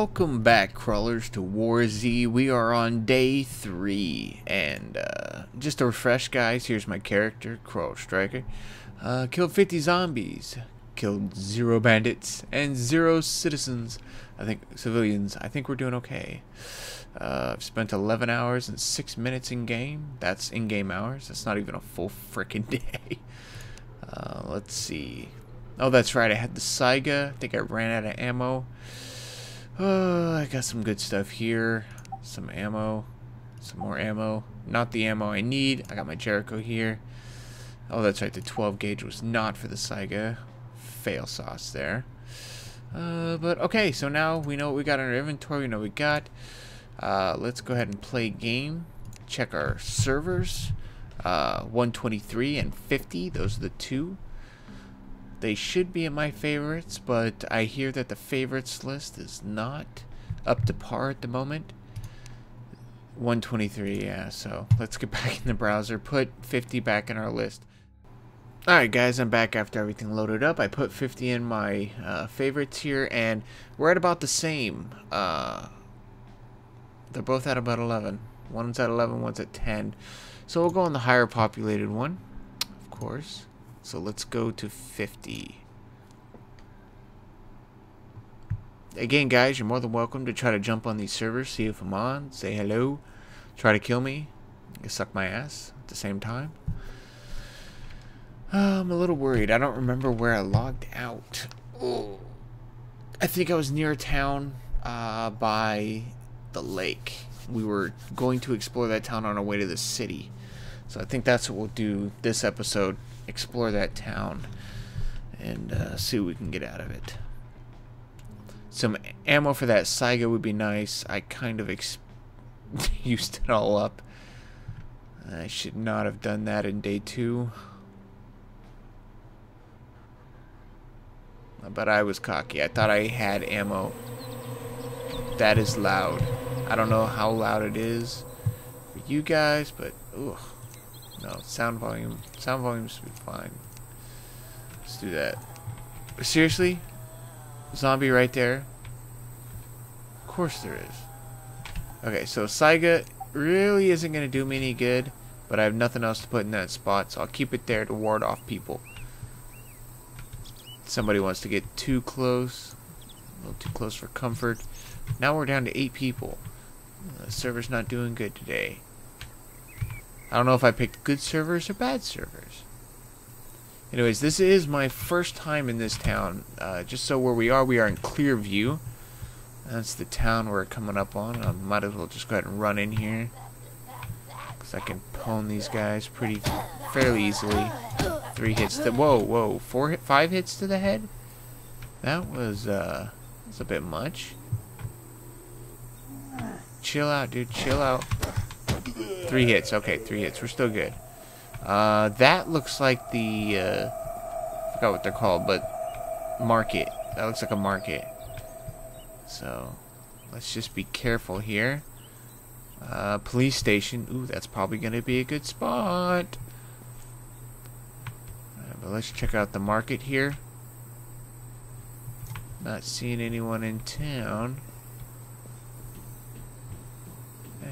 Welcome back, crawlers, to War Z. We are on day three, and uh, just to refresh, guys, here's my character, Crawl Striker. Uh, killed 50 zombies, killed zero bandits, and zero citizens. I think civilians. I think we're doing okay. Uh, I've spent 11 hours and 6 minutes in game. That's in game hours. That's not even a full freaking day. Uh, let's see. Oh, that's right. I had the Saiga. I think I ran out of ammo. Uh, I got some good stuff here. Some ammo. Some more ammo. Not the ammo I need. I got my Jericho here. Oh, that's right. The 12 gauge was not for the Saiga. Fail sauce there. Uh, but okay, so now we know what we got in our inventory. We know what we got. Uh, let's go ahead and play game. Check our servers. Uh, 123 and 50. Those are the two. They should be in my favorites, but I hear that the favorites list is not up to par at the moment. 123, yeah, so let's get back in the browser, put 50 back in our list. Alright guys, I'm back after everything loaded up. I put 50 in my uh, favorites here, and we're at about the same. Uh, they're both at about 11. One's at 11, one's at 10. So we'll go on the higher populated one, of course. So let's go to 50. Again, guys, you're more than welcome to try to jump on these servers, see if I'm on, say hello, try to kill me, suck my ass at the same time. Uh, I'm a little worried. I don't remember where I logged out. Oh. I think I was near a town uh, by the lake. We were going to explore that town on our way to the city. So I think that's what we'll do this episode explore that town and uh, see what we can get out of it. Some ammo for that Saiga would be nice. I kind of used it all up. I should not have done that in day two. But I was cocky. I thought I had ammo. That is loud. I don't know how loud it is for you guys, but ugh. No, sound volume. Sound volume should be fine. Let's do that. Seriously? Zombie right there? Of course there is. Okay, so Saiga really isn't going to do me any good, but I have nothing else to put in that spot, so I'll keep it there to ward off people. Somebody wants to get too close. A little too close for comfort. Now we're down to eight people. The server's not doing good today. I don't know if I picked good servers or bad servers. Anyways, this is my first time in this town. Uh, just so where we are, we are in Clearview. That's the town we're coming up on. I might as well just go ahead and run in here. Because I can pwn these guys pretty fairly easily. Three hits to... Whoa, whoa. Four, five hits to the head? That was, uh... That's a bit much. Chill out, dude. Chill out. Three hits. Okay, three hits. We're still good. Uh, that looks like the, uh, I forgot what they're called, but market. That looks like a market. So, let's just be careful here. Uh, police station. Ooh, that's probably going to be a good spot. Right, but let's check out the market here. Not seeing anyone in town.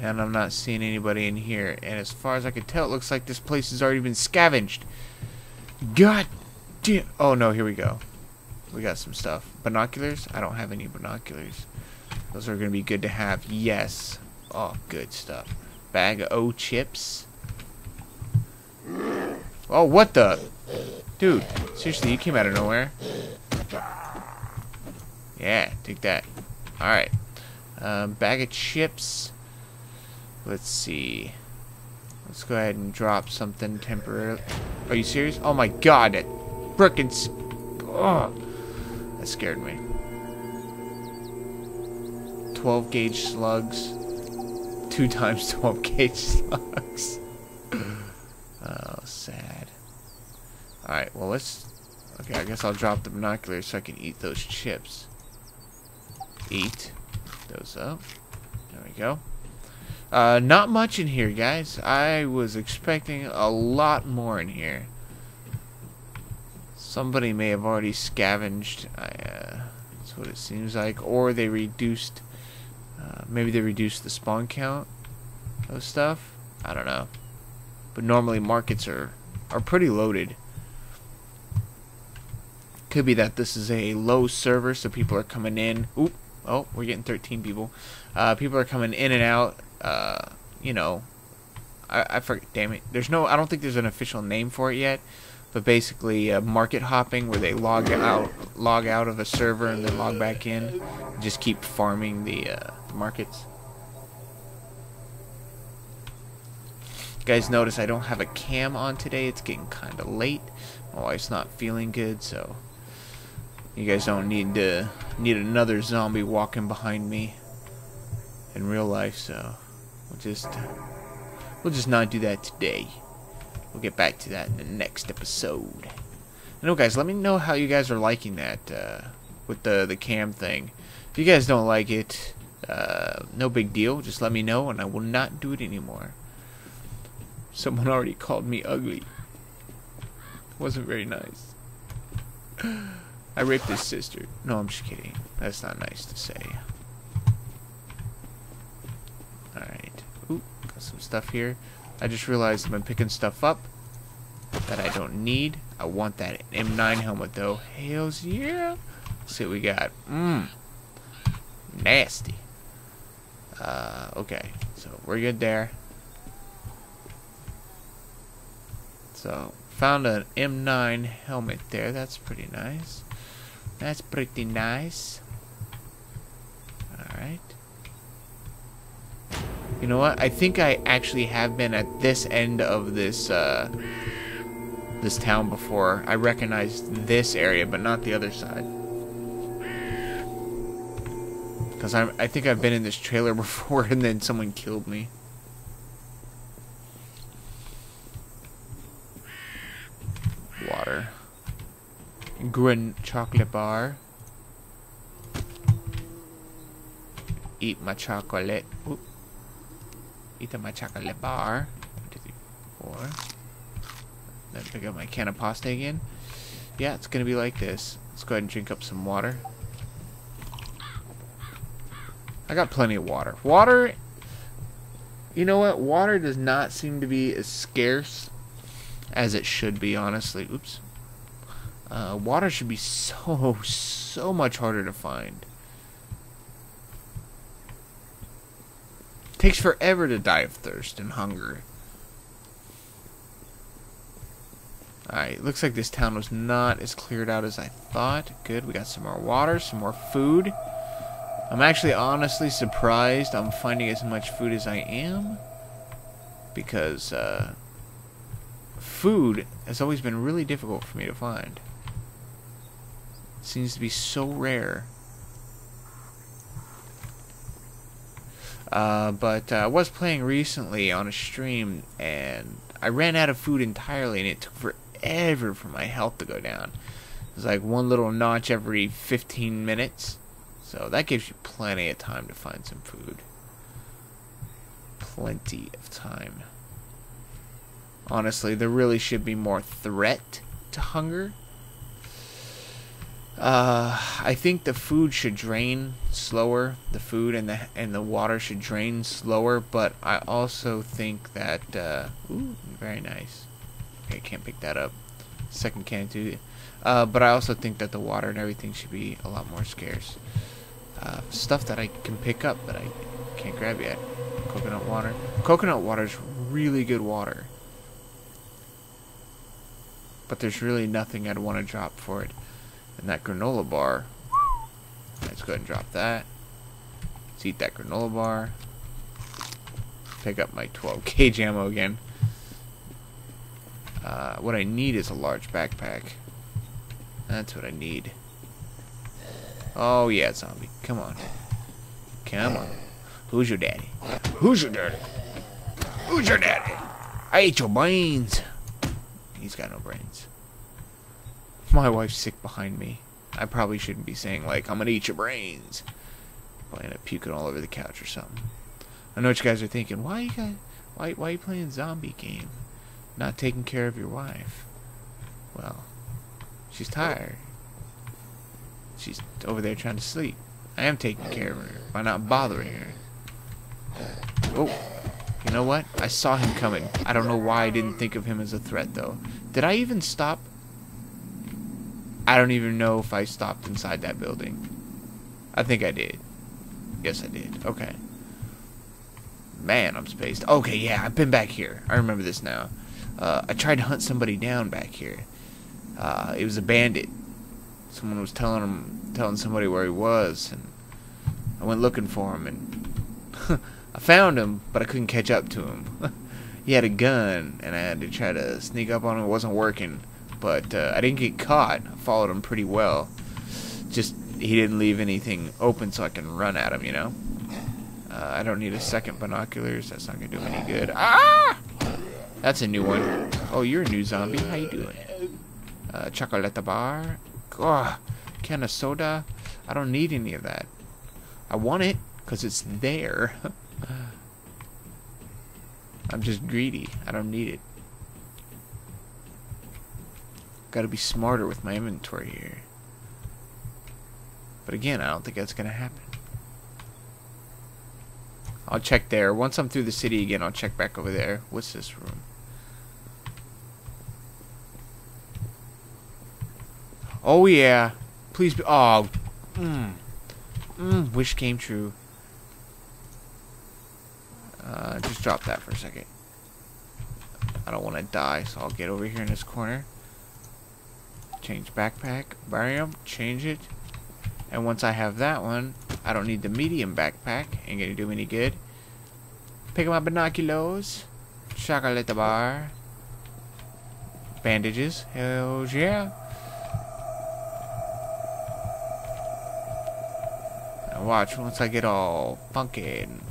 And I'm not seeing anybody in here. And as far as I can tell, it looks like this place has already been scavenged. God damn. Oh, no, here we go. We got some stuff. Binoculars? I don't have any binoculars. Those are going to be good to have. Yes. Oh, good stuff. Bag of O chips. Oh, what the? Dude, seriously, you came out of nowhere. Yeah, take that. Alright. Um, bag of chips. Let's see. Let's go ahead and drop something temporarily. Are you serious? Oh my god, that frickin' oh, that scared me. 12 gauge slugs. Two times 12 gauge slugs. oh, sad. Alright, well let's... Okay, I guess I'll drop the binoculars so I can eat those chips. Eat those up. There we go. Uh, not much in here, guys. I was expecting a lot more in here. Somebody may have already scavenged. I, uh, that's what it seems like. Or they reduced, uh, maybe they reduced the spawn count of stuff. I don't know. But normally markets are, are pretty loaded. Could be that this is a low server, so people are coming in. Oop. Oh, we're getting 13 people. Uh, people are coming in and out. Uh, you know, I, I forget. Damn it. There's no. I don't think there's an official name for it yet. But basically, uh, market hopping, where they log out, log out of a server and then log back in, just keep farming the uh, markets. guys notice I don't have a cam on today. It's getting kind of late. My wife's not feeling good, so you guys don't need to need another zombie walking behind me in real life. So we'll just we'll just not do that today. We'll get back to that in the next episode. Know, guys, let me know how you guys are liking that uh, with the the cam thing. If you guys don't like it, uh, no big deal. Just let me know, and I will not do it anymore. Someone already called me ugly. Wasn't very nice. I raped his sister. No, I'm just kidding. That's not nice to say. Alright. Some stuff here. I just realized been picking stuff up that I don't need. I want that M9 helmet though. Hells yeah. Let's see what we got. Mmm. Nasty. Uh, okay. So we're good there. So, found an M9 helmet there. That's pretty nice. That's pretty nice. Alright. You know what? I think I actually have been at this end of this, uh, this town before. I recognize this area, but not the other side. Because I I think I've been in this trailer before and then someone killed me. Water. Green chocolate bar. Eat my chocolate. Oop. Eat my chocolate bar. One, two, three, four. Then pick up my can of pasta again. Yeah, it's gonna be like this. Let's go ahead and drink up some water. I got plenty of water. Water, you know what? Water does not seem to be as scarce as it should be, honestly. Oops. Uh, water should be so, so much harder to find. Takes forever to die of thirst and hunger. Alright, looks like this town was not as cleared out as I thought. Good, we got some more water, some more food. I'm actually honestly surprised I'm finding as much food as I am. Because, uh, food has always been really difficult for me to find. Seems to be so rare. Uh, but uh, I was playing recently on a stream, and I ran out of food entirely, and it took forever for my health to go down. It was like one little notch every 15 minutes. So that gives you plenty of time to find some food. Plenty of time. Honestly, there really should be more threat to hunger uh, I think the food should drain slower. The food and the and the water should drain slower. But I also think that uh, ooh, very nice. Okay, can't pick that up. Second can too. Uh, but I also think that the water and everything should be a lot more scarce. Uh, stuff that I can pick up, but I can't grab yet. Coconut water. Coconut water is really good water. But there's really nothing I'd want to drop for it. And that granola bar. Let's go ahead and drop that. Let's eat that granola bar. Pick up my 12 gauge ammo again. Uh, what I need is a large backpack. That's what I need. Oh yeah, zombie. Come on. Come on. Who's your daddy? Who's your daddy? Who's your daddy? I ate your brains. He's got no brains. My wife's sick behind me. I probably shouldn't be saying, like, I'm gonna eat your brains. Probably end up puking all over the couch or something. I know what you guys are thinking. Why you guys, why, why you playing zombie game? Not taking care of your wife. Well, she's tired. She's over there trying to sleep. I am taking care of her by not bothering her. Oh, you know what? I saw him coming. I don't know why I didn't think of him as a threat, though. Did I even stop? I don't even know if I stopped inside that building. I think I did. Yes, I did. Okay. Man, I'm spaced. Okay, yeah, I've been back here. I remember this now. Uh, I tried to hunt somebody down back here. Uh, it was a bandit. Someone was telling him, telling somebody where he was, and I went looking for him, and I found him, but I couldn't catch up to him. he had a gun, and I had to try to sneak up on him. It wasn't working, but uh, I didn't get caught. I followed him pretty well. Just he didn't leave anything open so I can run at him, you know. Uh, I don't need a second binoculars. That's not gonna do any good. Ah! That's a new one. Oh, you're a new zombie. How you doing? Uh, chocolate bar. Oh, can of soda. I don't need any of that. I want it because it's there. I'm just greedy. I don't need it. Got to be smarter with my inventory here. But again, I don't think that's to happen. I'll check there. Once I'm through the city again, I'll check back over there. What's this room? Oh, yeah. Please be... Oh. Mm. Mm, wish came true. Uh, just drop that for a second. I don't want to die, so I'll get over here in this corner. Change backpack. Barium. Change it. And once I have that one, I don't need the medium backpack. Ain't gonna do me any good. Pick up my binoculars. Chocolate bar. Bandages. Hells yeah. Now watch, once I get all funky and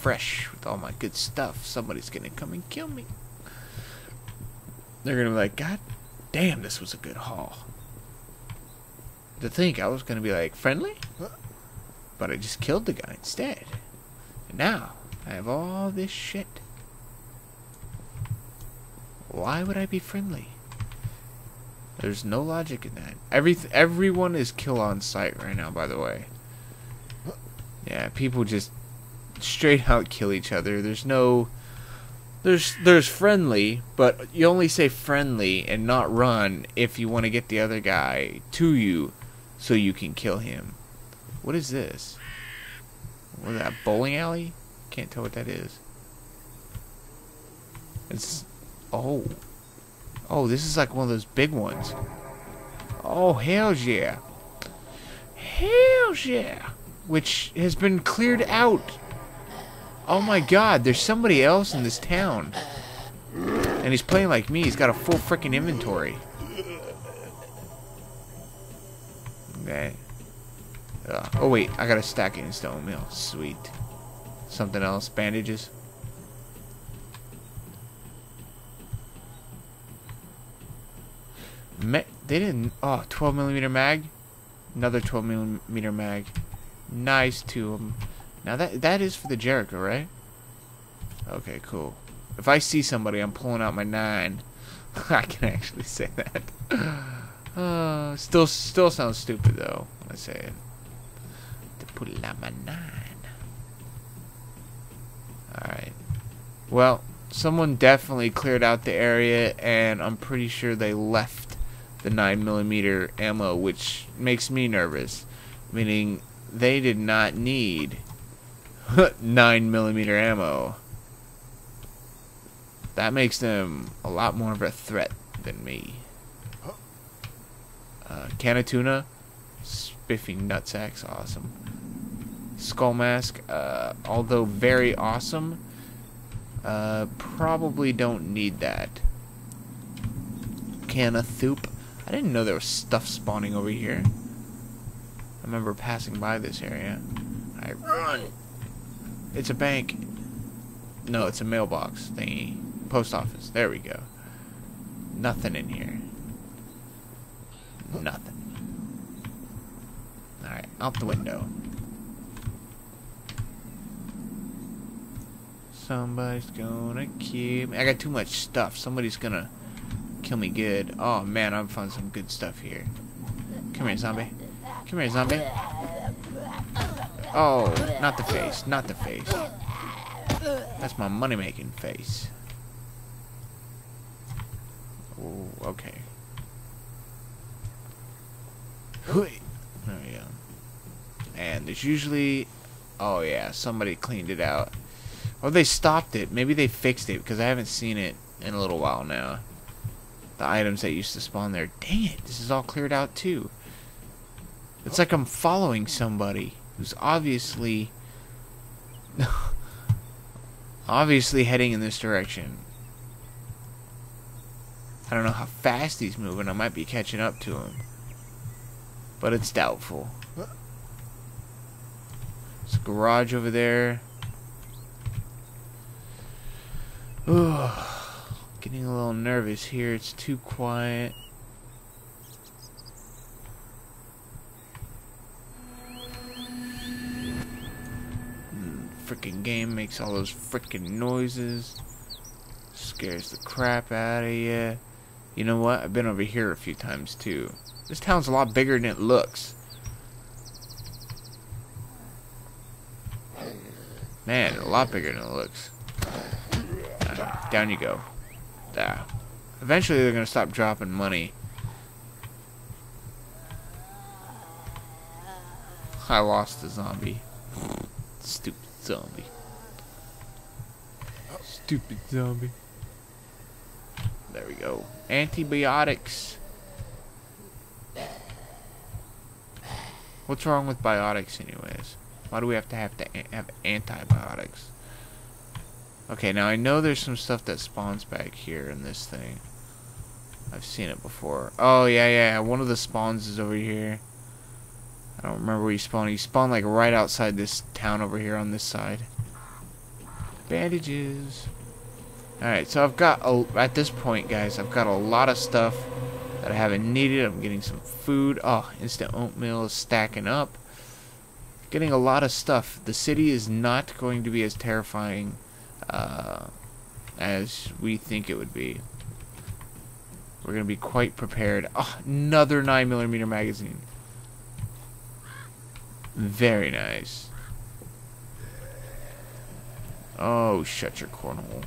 fresh with all my good stuff, somebody's gonna come and kill me. They're gonna be like, God damn, this was a good haul to think I was going to be like friendly, but I just killed the guy instead. And now I have all this shit. Why would I be friendly? There's no logic in that. Every everyone is kill on sight right now, by the way. Yeah, people just straight out kill each other. There's no there's there's friendly, but you only say friendly and not run if you want to get the other guy to you so you can kill him. What is this? What is that, bowling alley? Can't tell what that is. It's... Oh. Oh, this is like one of those big ones. Oh, hells yeah. Hells yeah. Which has been cleared out. Oh my god, there's somebody else in this town. And he's playing like me. He's got a full freaking inventory. Okay. Uh, oh wait, I got a stack stacking stone meal. Sweet. Something else. Bandages. Me they didn't. Oh, 12 millimeter mag. Another 12 millimeter mag. Nice to them. Now that that is for the Jericho, right? Okay, cool. If I see somebody, I'm pulling out my nine. I can actually say that. Uh, still, still sounds stupid though I say it. To pull out my nine. All right. Well, someone definitely cleared out the area, and I'm pretty sure they left the nine millimeter ammo, which makes me nervous. Meaning they did not need nine millimeter ammo. That makes them a lot more of a threat than me. Uh, can of tuna, spiffing nutsacks, awesome. Skull mask, uh, although very awesome, uh, probably don't need that. Can of thoop. I didn't know there was stuff spawning over here. I remember passing by this area. I run. It's a bank. No, it's a mailbox thingy. Post office. There we go. Nothing in here. Nothing. Alright, out the window. Somebody's gonna kill me. I got too much stuff. Somebody's gonna kill me good. Oh man, I'm finding some good stuff here. Come here, zombie. Come here, zombie. Oh, not the face. Not the face. That's my money-making face. Oh, okay. There we go. And there's usually... Oh, yeah. Somebody cleaned it out. Or they stopped it. Maybe they fixed it, because I haven't seen it in a little while now. The items that used to spawn there. Dang it. This is all cleared out, too. It's like I'm following somebody who's obviously... obviously heading in this direction. I don't know how fast he's moving. I might be catching up to him. But it's doubtful. There's a garage over there. Ooh, getting a little nervous here. It's too quiet. Freaking game makes all those freaking noises. Scares the crap out of you. You know what? I've been over here a few times too. This town's a lot bigger than it looks. Man, a lot bigger than it looks. Uh, down you go. Uh, eventually they're going to stop dropping money. I lost the zombie. Stupid zombie. Stupid zombie. There we go. Antibiotics. What's wrong with biotics anyways? Why do we have to have to have antibiotics? Okay, now I know there's some stuff that spawns back here in this thing. I've seen it before. Oh, yeah, yeah. One of the spawns is over here. I don't remember where he spawned. He spawned like right outside this town over here on this side. Bandages. Alright, so I've got, a, at this point, guys, I've got a lot of stuff that I haven't needed. I'm getting some food. Oh, instant oatmeal is stacking up. Getting a lot of stuff. The city is not going to be as terrifying uh, as we think it would be. We're going to be quite prepared. Oh, another 9mm magazine. Very nice. Oh, shut your cornhole.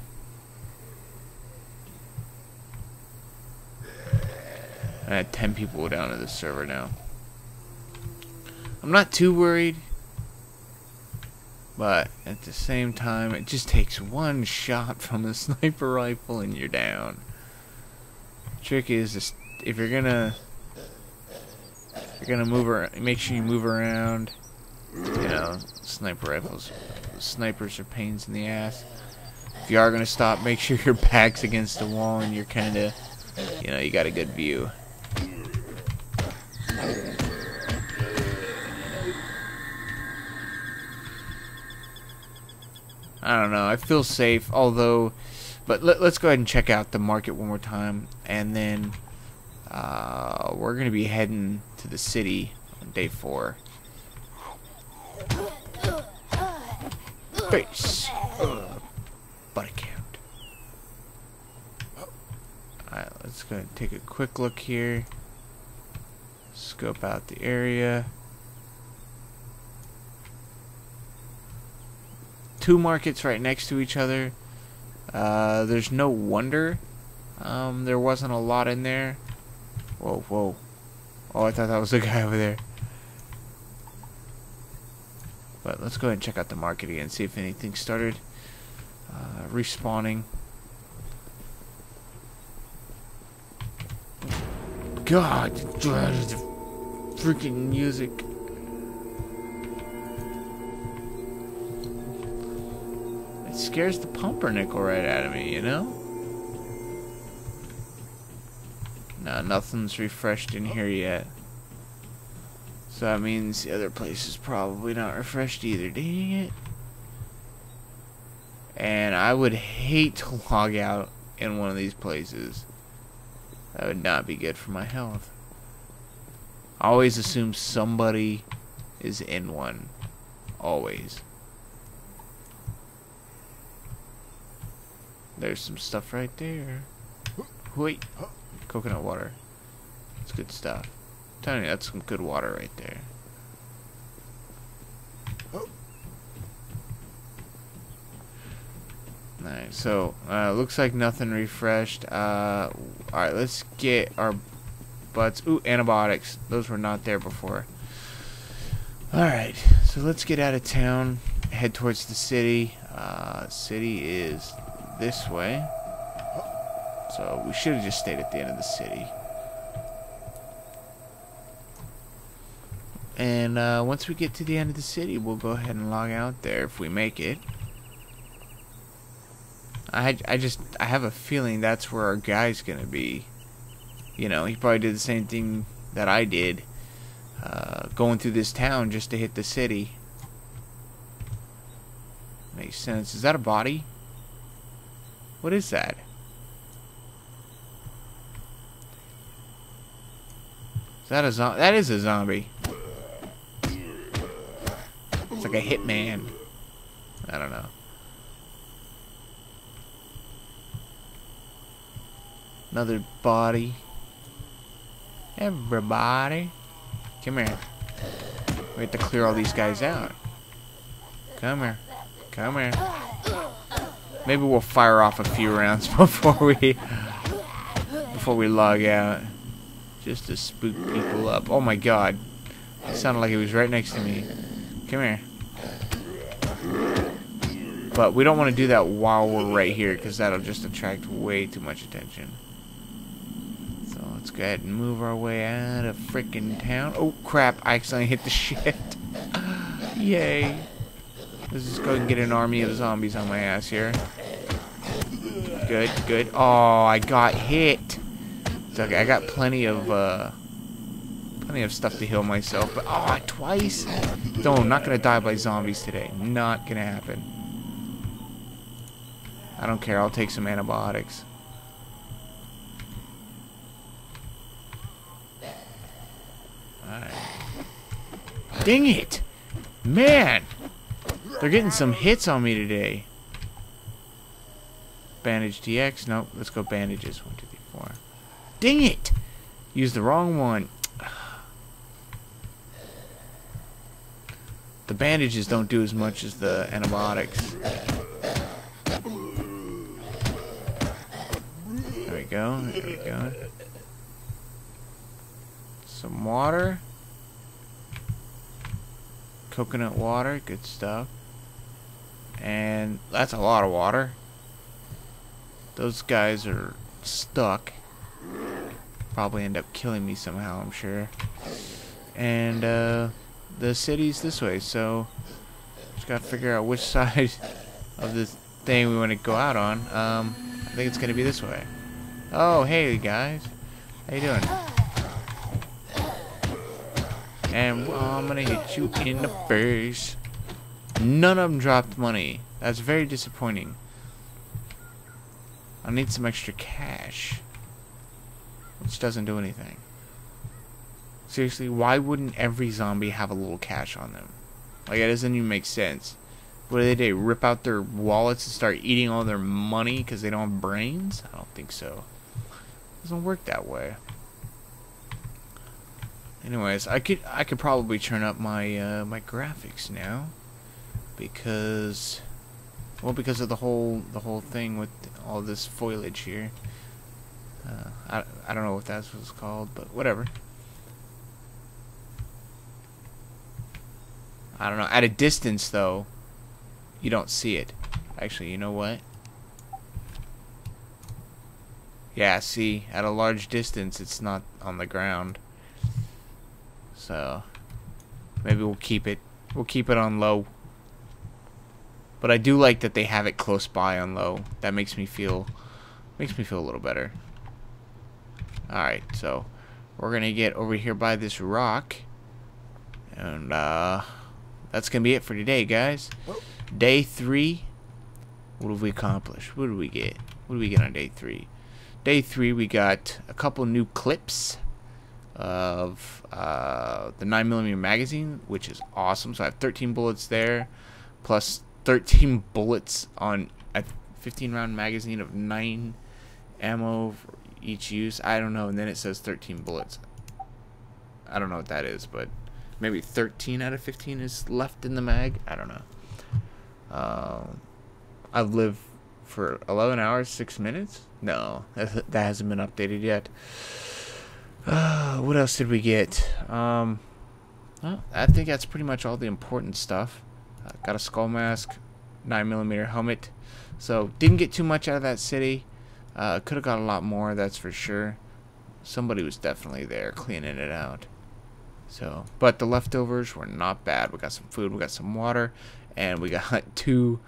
I had 10 people down to this server now. I'm not too worried. But at the same time, it just takes one shot from a sniper rifle and you're down. Trick is, if you're gonna, gonna move around, make sure you move around. You know, sniper rifles, snipers are pains in the ass. If you are gonna stop, make sure your back's against the wall and you're kind of, you know, you got a good view. I don't know. I feel safe, although, but let, us go ahead and check out the market one more time, and then uh, we're gonna be heading to the city on day four. Face. Uh, body. Alright, let's go and take a quick look here. Scope out the area. two markets right next to each other. Uh, there's no wonder um, there wasn't a lot in there. Whoa, whoa. Oh, I thought that was the guy over there. But let's go ahead and check out the market again, see if anything started uh, respawning. God, the freaking music. It scares the pumpernickel right out of me, you know? No, nothing's refreshed in here yet. So that means the other place is probably not refreshed either. Dang it. And I would hate to log out in one of these places. That would not be good for my health. I always assume somebody is in one. Always. There's some stuff right there. Wait. Coconut water. It's good stuff. I'm telling you, that's some good water right there. Alright, so, uh, looks like nothing refreshed. Uh, alright, let's get our butts. Ooh, antibiotics. Those were not there before. Alright, so let's get out of town, head towards the city. Uh, city is this way. So, we should have just stayed at the end of the city. And, uh, once we get to the end of the city, we'll go ahead and log out there if we make it. I, I just I have a feeling that's where our guy's gonna be. You know, he probably did the same thing that I did, uh, going through this town just to hit the city. Makes sense. Is that a body? What is that? That a that is a zombie. It's like a hitman. I don't know. Another body. Everybody. Come here. We have to clear all these guys out. Come here. Come here. Maybe we'll fire off a few rounds before we before we log out. Just to spook people up. Oh my god. It sounded like it was right next to me. Come here. But we don't want to do that while we're right here because that'll just attract way too much attention. So let's go ahead and move our way out of freaking town. Oh, crap. I accidentally hit the shit. Yay. Let's just go and get an army of zombies on my ass here. Good, good. Oh, I got hit. Okay. I got plenty of, uh... Plenty of stuff to heal myself. But, oh, twice? No, I'm not going to die by zombies today. Not going to happen. I don't care. I'll take some antibiotics. Alright. Dang it! Man! They're getting some hits on me today. Bandage TX. Nope. Let's go bandages. One, two, three. Dang it! Use the wrong one. The bandages don't do as much as the antibiotics. There we go. There we go. Some water coconut water, good stuff. And that's a lot of water. Those guys are stuck. Probably end up killing me somehow, I'm sure. And uh, the city's this way, so just gotta figure out which side of this thing we want to go out on. Um, I think it's gonna be this way. Oh, hey guys, how you doing? And well, I'm gonna hit you in the face. None of them dropped money. That's very disappointing. I need some extra cash. Which doesn't do anything. Seriously, why wouldn't every zombie have a little cash on them? Like, it doesn't even make sense. What do they do? Rip out their wallets and start eating all their money because they don't have brains? I don't think so. It doesn't work that way. Anyways, I could I could probably turn up my uh, my graphics now because well because of the whole the whole thing with all this foliage here. Uh, I I don't know what that's what's called, but whatever. I don't know. At a distance, though, you don't see it. Actually, you know what? Yeah, see, at a large distance, it's not on the ground. So maybe we'll keep it we'll keep it on low. But I do like that they have it close by on low. That makes me feel makes me feel a little better. Alright, so we're gonna get over here by this rock. And uh that's gonna be it for today, guys. Day three. What have we accomplished? What did we get? What did we get on day three? Day three we got a couple new clips of uh, the 9mm magazine, which is awesome. So I have 13 bullets there, plus 13 bullets on a 15 round magazine of 9 ammo each use. I don't know. And then it says 13 bullets. I don't know what that is, but maybe 13 out of 15 is left in the mag. I don't know. Uh, I've lived for 11 hours, 6 minutes? No, that, hasn't been updated yet. Uh, what else did we get? Um, well, I think that's pretty much all the important stuff. Uh, got a skull mask, 9mm helmet. So, didn't get too much out of that city. Uh, Could have got a lot more, that's for sure. Somebody was definitely there cleaning it out. So, but the leftovers were not bad. We got some food, we got some water, and we got two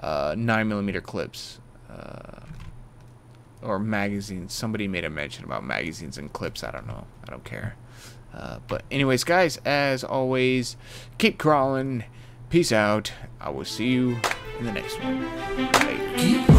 uh, 9mm clips. Uh, or magazines. Somebody made a mention about magazines and clips. I don't know. I don't care. Uh, but anyways, guys, as always, keep crawling. Peace out. I will see you in the next one. Bye.